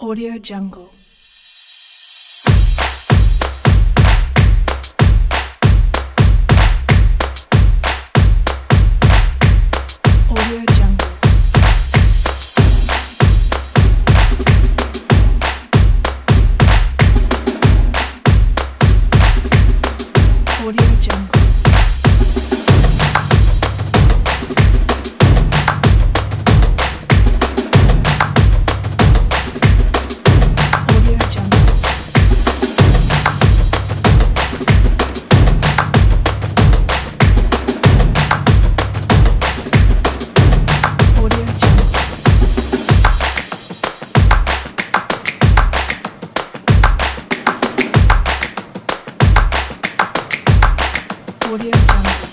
Audio Jungle. Audio Jungle.